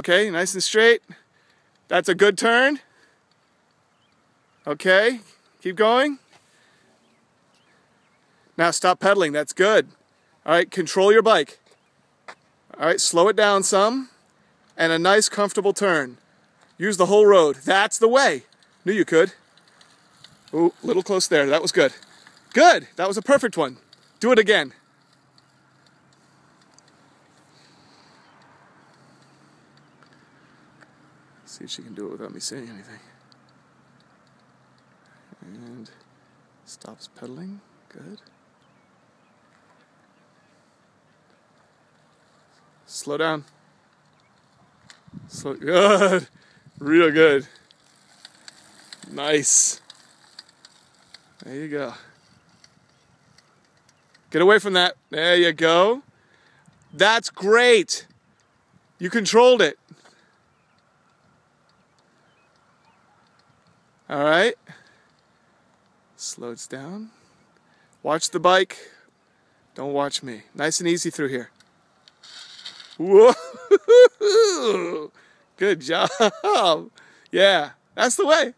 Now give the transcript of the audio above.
Okay, nice and straight. That's a good turn. Okay, keep going. Now stop pedaling, that's good. All right, control your bike. All right, slow it down some. And a nice comfortable turn. Use the whole road. That's the way. Knew you could. Ooh, little close there. That was good. Good. That was a perfect one. Do it again. See if she can do it without me saying anything. And stops pedaling. Good. Slow down. Slow. Good. Real good. Nice. There you go. Get away from that. There you go. That's great. You controlled it. All right. Slows down. Watch the bike. Don't watch me. Nice and easy through here. Whoa. Good job. Yeah, that's the way.